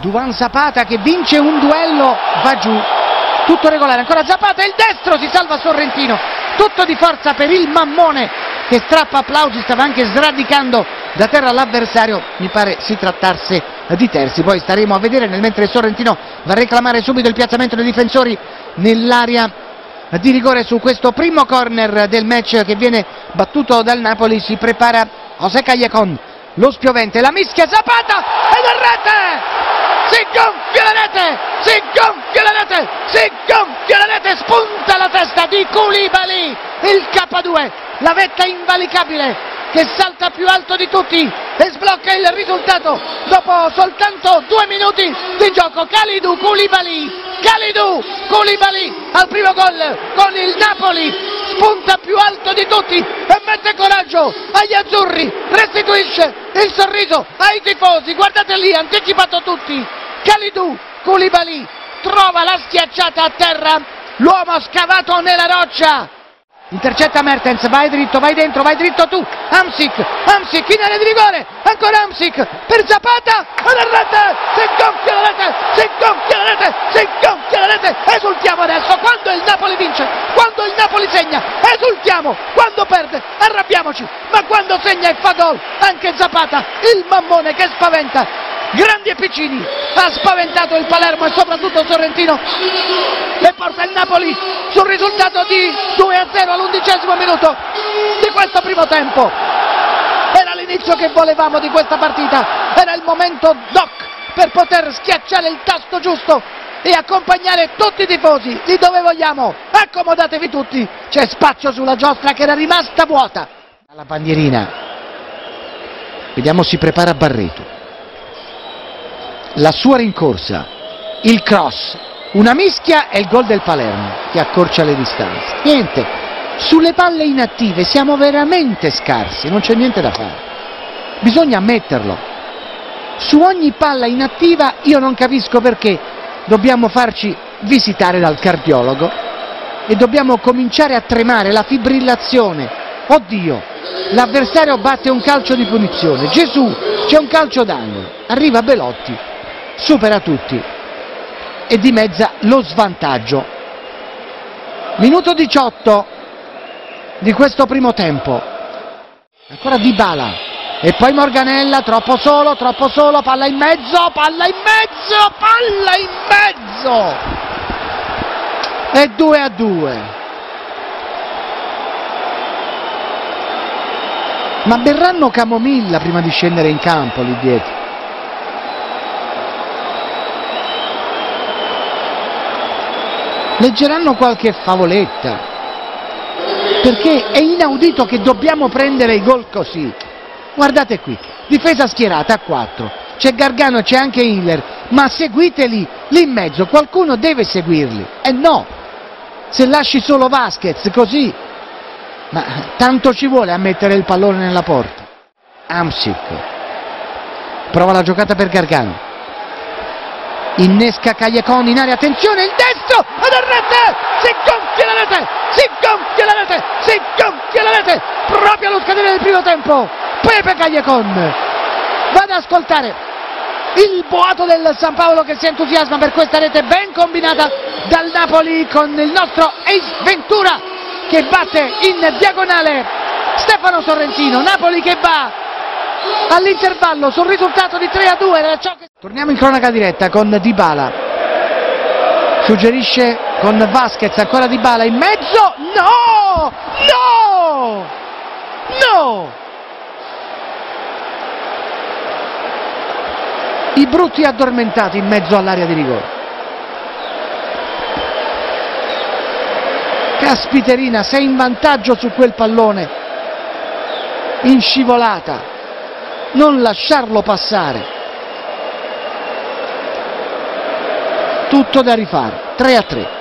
Duvan Zapata che vince un duello, va giù, tutto regolare, ancora Zapata, il destro, si salva Sorrentino, tutto di forza per il mammone che strappa applausi, stava anche sradicando da terra l'avversario, mi pare si trattasse di Terzi, poi staremo a vedere nel mentre Sorrentino va a reclamare subito il piazzamento dei difensori nell'area di rigore su questo primo corner del match che viene battuto dal Napoli, si prepara José Callecon, lo spiovente, la mischia Zapata ed è rete! Si gonfia la rete, si gonfia la rete, si gonfia la rete, spunta la testa di Koulibaly, il K2, la vetta invalicabile che salta più alto di tutti e sblocca il risultato dopo soltanto due minuti di gioco. Kalidou Koulibaly, Kalidou Koulibaly al primo gol con il Napoli, spunta più alto di tutti e mette coraggio agli azzurri, restituisce il sorriso ai tifosi, guardate lì, anticipato tutti, Kalidou Koulibaly trova la schiacciata a terra, l'uomo scavato nella roccia. Intercetta Mertens, vai dritto, vai dentro, vai dritto tu, Amsic, Amsic in area di rigore, ancora Amsic per Zapata, alla rete, si gonfia la rete, si gonfia la rete, si gonfia la rete, esultiamo adesso, quando il Napoli vince, quando il Napoli segna, esultiamo, quando perde, arrabbiamoci, ma quando segna e fa gol, anche Zapata, il mammone che spaventa, grandi e piccini, ha spaventato il Palermo e soprattutto Sorrentino e porta il Napoli sul risultato di 2 a 0 all'undicesimo minuto di questo primo tempo. Era l'inizio che volevamo di questa partita, era il momento doc per poter schiacciare il tasto giusto e accompagnare tutti i tifosi di dove vogliamo. Accomodatevi tutti, c'è spazio sulla giostra che era rimasta vuota. Alla bandierina, vediamo si prepara Barreto la sua rincorsa, il cross, una mischia e il gol del Palermo che accorcia le distanze. Niente, sulle palle inattive siamo veramente scarsi, non c'è niente da fare. Bisogna ammetterlo. Su ogni palla inattiva io non capisco perché dobbiamo farci visitare dal cardiologo e dobbiamo cominciare a tremare la fibrillazione. Oddio, l'avversario batte un calcio di punizione. Gesù, c'è un calcio d'angolo. Arriva Belotti, supera tutti e dimezza lo svantaggio. Minuto 18 di questo primo tempo. Ancora Di Bala. E poi Morganella, troppo solo, troppo solo, palla in mezzo, palla in mezzo, palla in mezzo. E 2 a 2. Ma berranno camomilla prima di scendere in campo lì dietro. Leggeranno qualche favoletta. Perché è inaudito che dobbiamo prendere i gol così. Guardate qui, difesa schierata a 4 c'è Gargano, c'è anche Hiller ma seguiteli lì in mezzo qualcuno deve seguirli. E no se lasci solo Vasquez così. Ma tanto ci vuole a mettere il pallone nella porta. Amsic. Prova la giocata per Gargano. Innesca Cagliacon in area, attenzione il destro ed è rete, si gonfia la rete, si gonfia la rete, si gonfia la rete, proprio allo scadere tempo, Pepe Cagliacon, vado ad ascoltare il boato del San Paolo che si entusiasma per questa rete ben combinata dal Napoli con il nostro Ace Ventura che batte in diagonale. Stefano Sorrentino, Napoli che va all'intervallo sul risultato di 3 a 2 che... torniamo in cronaca diretta con Dybala. Suggerisce con Vasquez ancora Dybala in mezzo. No! No i brutti addormentati in mezzo all'area di rigore caspiterina sei in vantaggio su quel pallone in scivolata non lasciarlo passare. Tutto da rifare, 3 a 3.